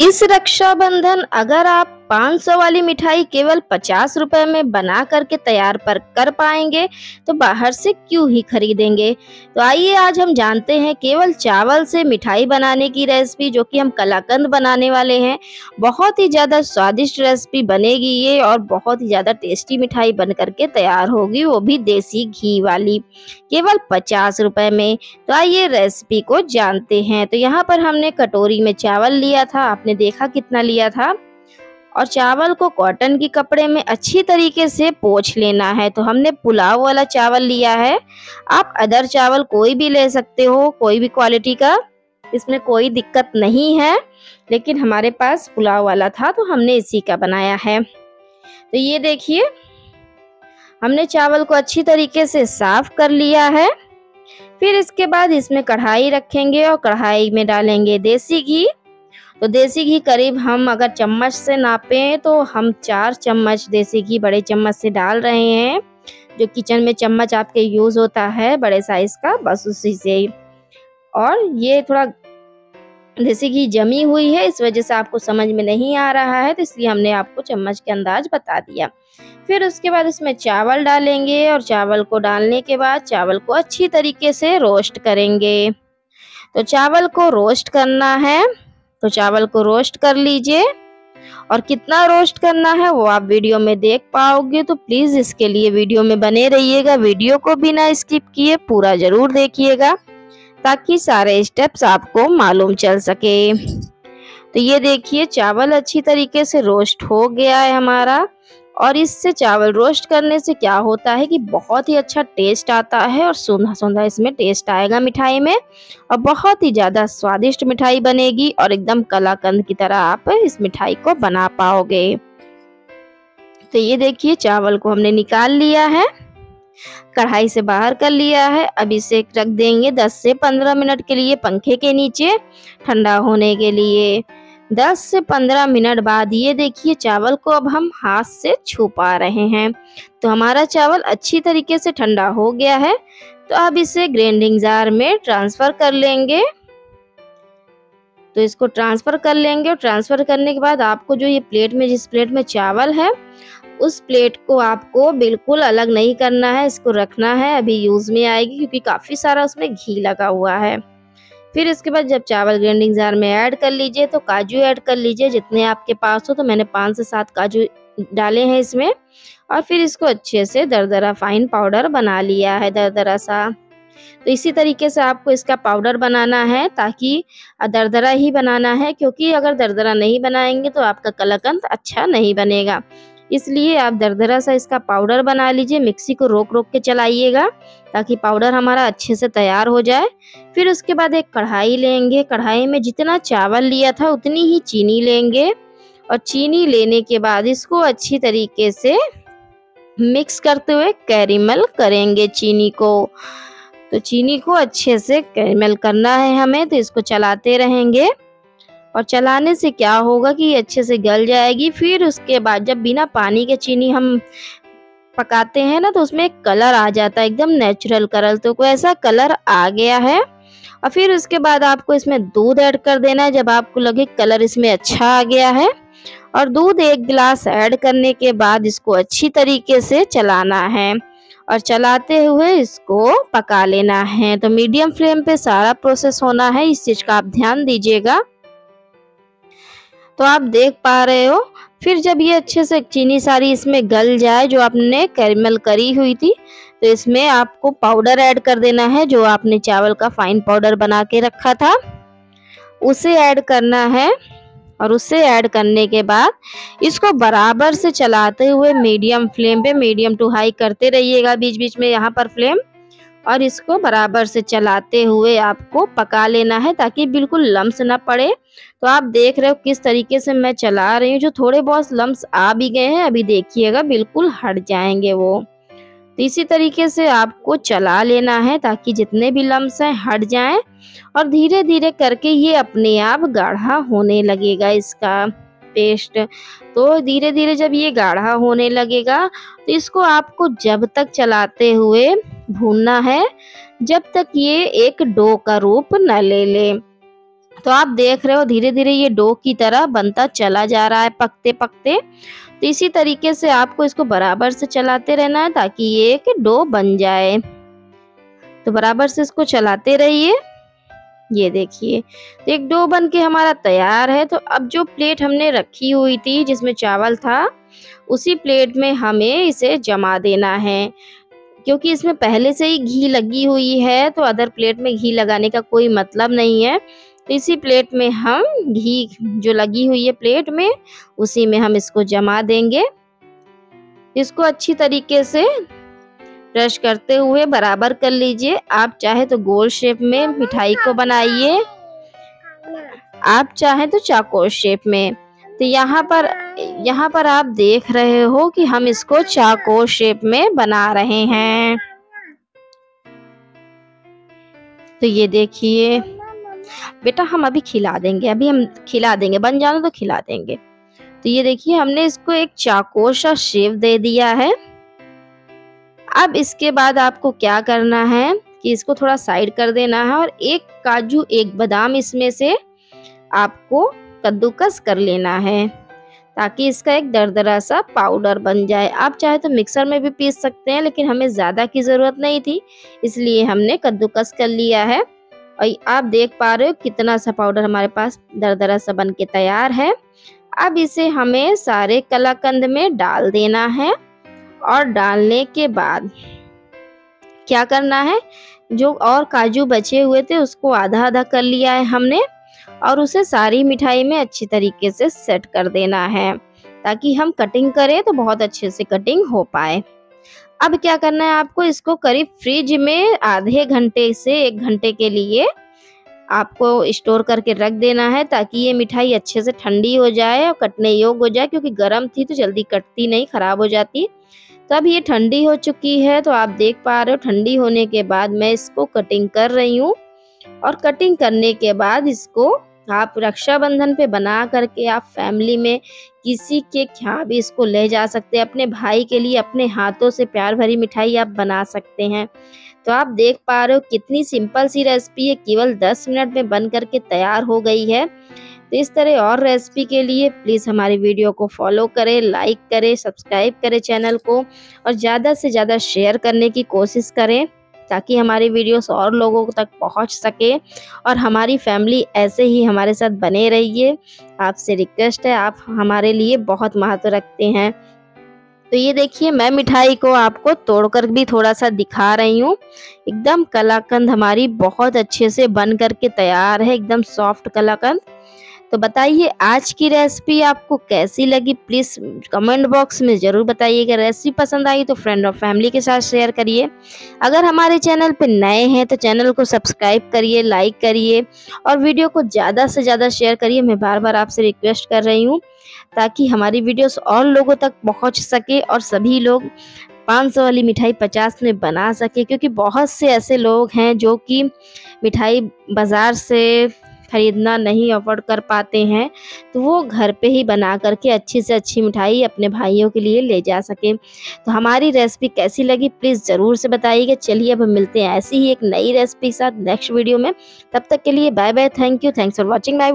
इस रक्षाबंधन अगर आप 500 वाली मिठाई केवल पचास रुपए में बना करके तैयार पर कर पाएँगे तो बाहर से क्यों ही खरीदेंगे? तो आइए आज हम जानते हैं केवल चावल से मिठाई बनाने की रेसिपी जो कि हम कलाकंद बनाने वाले हैं। बहुत ही ज़्यादा स्वादिष्ट रेसिपी बनेगी ये और बहुत ही ज़्यादा टेस्टी मिठाई बन करके तैयार होगी वो भी देसी घी वाली, केवल पचास रुपए में। तो आइए रेसिपी को जानते हैं। तो यहाँ पर हमने कटोरी में चावल लिया था, आपने देखा कितना लिया था? और चावल को कॉटन के कपड़े में अच्छी तरीके से पोछ लेना है। तो हमने पुलाव वाला चावल लिया है। आप अदर चावल कोई भी ले सकते हो, कोई भी क्वालिटी का। इसमें कोई दिक्कत नहीं है, लेकिन हमारे पास पुलाव वाला था तो हमने इसी का बनाया है। तो ये देखिए, हमने चावल को अच्छी तरीके से साफ़ कर लिया है। फिर इसके बाद इसमें कढ़ाई रखेंगे और कढ़ाई में डालेंगे देसी घी। तो देसी घी करीब हम अगर चम्मच से नापें तो हम चार चम्मच देसी घी बड़े चम्मच से डाल रहे हैं, जो किचन में चम्मच आपके यूज़ होता है बड़े साइज़ का, बस उसी से। और ये थोड़ा देसी घी जमी हुई है, इस वजह से आपको समझ में नहीं आ रहा है तो इसलिए हमने आपको चम्मच के अंदाज बता दिया। फिर उसके बाद इसमें चावल डालेंगे और चावल को डालने के बाद चावल को अच्छी तरीके से रोस्ट करेंगे। तो चावल को रोस्ट करना है। तो चावल को रोस्ट कर लीजिए। और कितना रोस्ट करना है वो आप वीडियो में देख पाओगे तो प्लीज़ इसके लिए वीडियो में बने रहिएगा। वीडियो को बिना स्किप किए पूरा ज़रूर देखिएगा, ताकि सारे स्टेप्स आपको मालूम चल सके। तो ये देखिए, चावल अच्छी तरीके से रोस्ट हो गया है हमारा। और इससे चावल रोस्ट करने से क्या होता है कि बहुत ही अच्छा टेस्ट आता है और सूंधा सूंधा इसमें टेस्ट आएगा मिठाई में और बहुत ही ज़्यादा स्वादिष्ट मिठाई बनेगी और एकदम कलाकंद की तरह आप इस मिठाई को बना पाओगे। तो ये देखिए चावल को हमने निकाल लिया है, कढ़ाई से बाहर कर लिया है। अब इसे रख देंगे 10 से 15 मिनट के लिए पंखे के नीचे ठंडा होने के लिए। 10 से 15 मिनट बाद ये देखिए चावल को अब हम हाथ से छुपा रहे हैं। तो हमारा चावल अच्छी तरीके से ठंडा हो गया है। तो अब इसे ग्राइंडिंग जार में ट्रांसफ़र कर लेंगे। तो इसको ट्रांसफ़र कर लेंगे और ट्रांसफ़र करने के बाद आपको जो ये प्लेट में, जिस प्लेट में चावल है, उस प्लेट को आपको बिल्कुल अलग नहीं करना है, इसको रखना है। अभी यूज़ में आएगी क्योंकि काफ़ी सारा उसमें घी लगा हुआ है। फिर इसके बाद जब चावल ग्राइंडिंग जार में ऐड कर लीजिए तो काजू ऐड कर लीजिए, जितने आपके पास हो तो मैंने पाँच से सात काजू डाले हैं इसमें। और फिर इसको अच्छे से दरदरा फाइन पाउडर बना लिया है दरदरा सा। तो इसी तरीके से आपको इसका पाउडर बनाना है, ताकि दरदरा ही बनाना है, क्योंकि अगर दरदरा नहीं बनाएँगे तो आपका कलाकंद अच्छा नहीं बनेगा। इसलिए आप दरदरा सा इसका पाउडर बना लीजिए। मिक्सी को रोक रोक के चलाइएगा ताकि पाउडर हमारा अच्छे से तैयार हो जाए। फिर उसके बाद एक कढ़ाई लेंगे। कढ़ाई में जितना चावल लिया था उतनी ही चीनी लेंगे और चीनी लेने के बाद इसको अच्छी तरीके से मिक्स करते हुए कैरिमल करेंगे चीनी को। तो चीनी को अच्छे से कैरिमल करना है हमें तो इसको चलाते रहेंगे। और चलाने से क्या होगा कि अच्छे से गल जाएगी? फिर उसके बाद जब बिना पानी के चीनी हम पकाते हैं ना तो उसमें कलर आ जाता है, एकदम नेचुरल कलर। तो कोई ऐसा कलर आ गया है और फिर उसके बाद आपको इसमें दूध ऐड कर देना है, जब आपको लगे कलर इसमें अच्छा आ गया है। और दूध एक गिलास ऐड करने के बाद इसको अच्छी तरीके से चलाना है और चलाते हुए इसको पका लेना है। तो मीडियम फ्लेम पे सारा प्रोसेस होना है, इस चीज़ का आप ध्यान दीजिएगा। तो आप देख पा रहे हो, फिर जब ये अच्छे से चीनी सारी इसमें गल जाए, जो आपने कैरमल करी हुई थी तो इसमें आपको पाउडर ऐड कर देना है, जो आपने चावल का फाइन पाउडर बना के रखा था। उसे ऐड करना है, और उसे ऐड करने के बाद इसको बराबर से चलाते हुए मीडियम फ्लेम पे, मीडियम टू हाई करते रहिएगा बीच बीच में यहाँ पर फ्लेम। और इसको बराबर से चलाते हुए आपको पका लेना है ताकि बिल्कुल लम्स ना पड़े। तो आप देख रहे हो किस तरीके से मैं चला रही हूँ। जो थोड़े बहुत लम्स आ भी गए हैं, अभी देखिएगा, बिल्कुल हट जाएँगे वो। तो इसी तरीके से आपको चला लेना है ताकि जितने भी लम्स हैं, हट जाएँ और धीरे धीरे करके ये अपने आप गाढ़ा होने लगेगा इसका पेस्ट। तो धीरे धीरे जब ये गाढ़ा होने लगेगा तो इसको आपको जब तक चलाते हुए भूनना है, जब तक ये एक डो का रूप न ले ले। तो आप देख रहे हो धीरे धीरे ये डो की तरह बनता चला जा रहा है पकते पकते तो इसी तरीके से आपको इसको बराबर से चलाते रहना है ताकि ये एक डो बन जाए। तो बराबर से इसको चलाते रहिए। ये देखिए तो एक डो बन के हमारा तैयार है। तो अब जो प्लेट हमने रखी हुई थी, जिसमें चावल था, उसी प्लेट में हमें इसे जमा देना है। क्योंकि इसमें पहले से ही घी लगी हुई है तो अदर प्लेट में घी लगाने का कोई मतलब नहीं है। तो इसी प्लेट में हम घी जो लगी हुई है प्लेट में उसी में हम इसको जमा देंगे। इसको अच्छी तरीके से ब्रश करते हुए बराबर कर लीजिए। आप चाहे तो गोल शेप में मिठाई को बनाइए। आप चाहे तो चाकोर शेप में। तो यहाँ पर यहाँ पर आप देख रहे हो कि हम इसको चाकोर शेप में बना रहे हैं। तो ये देखिए। बेटा, हम अभी खिला देंगे, अभी हम खिला देंगे, बन जाना तो खिला देंगे। तो ये देखिए, हमने इसको एक चाकोर सा शेप दे दिया है। अब इसके बाद आपको क्या करना है कि इसको थोड़ा साइड कर देना है और एक काजू, एक बादाम इसमें से आपको कद्दूकस कर लेना है। ताकि इसका एक दरदरा सा पाउडर बन जाए। आप चाहे तो मिक्सर में भी पीस सकते हैं, लेकिन हमें ज़्यादा की ज़रूरत नहीं थी, इसलिए हमने कद्दूकस कर लिया है। और आप देख पा रहे हो कितना सा पाउडर हमारे पास दरदरा सा बन के तैयार है। अब इसे हमें सारे कलाकंद में डाल देना है और डालने के बाद क्या करना है? जो और काजू बचे हुए थे, उसको आधा आधा कर लिया है हमने। और उसे सारी मिठाई में अच्छी तरीके से सेट कर देना है। ताकि हम कटिंग करें तो बहुत अच्छे से कटिंग हो पाए। अब क्या करना है आपको? इसको करीब फ्रिज में आधे घंटे से एक घंटे के लिए आपको स्टोर करके रख देना है ताकि ये मिठाई अच्छे से ठंडी हो जाए और कटने योग्य हो जाए, क्योंकि गर्म थी तो जल्दी कटती नहीं, खराब हो जाती। तो अब ये ठंडी हो चुकी है तो आप देख पा रहे हो ठंडी होने के बाद मैं इसको कटिंग कर रही हूँ। और कटिंग करने के बाद इसको आप रक्षाबंधन पे बना करके आप फैमिली में किसी के यहाँ भी इसको ले जा सकते हैं। अपने भाई के लिए अपने हाथों से प्यार भरी मिठाई आप बना सकते हैं। तो आप देख पा रहे हो कितनी सिंपल सी रेसिपी है। केवल 10 मिनट में बन करके तैयार हो गई है। तो इस तरह और रेसिपी के लिए प्लीज़ हमारी वीडियो को फॉलो करें लाइक करें सब्सक्राइब करें चैनल को और ज़्यादा से ज़्यादा शेयर करने की कोशिश करें। ताकि हमारी वीडियोस और लोगों तक पहुँच सके और हमारी फैमिली ऐसे ही हमारे साथ बने रहिए। आपसे रिक्वेस्ट है, आप हमारे लिए बहुत महत्व रखते हैं। तो ये देखिए, मैं मिठाई को आपको तोड़कर भी थोड़ा सा दिखा रही हूँ। एकदम कलाकंद हमारी बहुत अच्छे से बन करके तैयार है, एकदम सॉफ्ट कलाकंद। तो बताइए, आज की रेसिपी आपको कैसी लगी? प्लीज़ कमेंट बॉक्स में ज़रूर बताइएगा रेसिपी पसंद आई तो फ्रेंड और फैमिली के साथ शेयर करिए। अगर हमारे चैनल पर नए हैं तो चैनल को सब्सक्राइब करिए लाइक करिए और वीडियो को ज़्यादा से ज़्यादा शेयर करिए। मैं बार बार आपसे रिक्वेस्ट कर रही हूँ ताकि हमारी वीडियोस और लोगों तक पहुँच सके और सभी लोग पाँच सौ वाली मिठाई पचास में बना सके। क्योंकि बहुत से ऐसे लोग हैं जो कि मिठाई बाज़ार से खरीदना नहीं अफोर्ड कर पाते हैं तो वो घर पे ही बना करके अच्छी से अच्छी मिठाई अपने भाइयों के लिए ले जा सके। तो हमारी रेसिपी कैसी लगी प्लीज़ ज़रूर से बताइएगा। चलिए अब हम मिलते हैं ऐसी ही एक नई रेसिपी के साथ नेक्स्ट वीडियो में। तब तक के लिए bye bye thank you thanks for watching my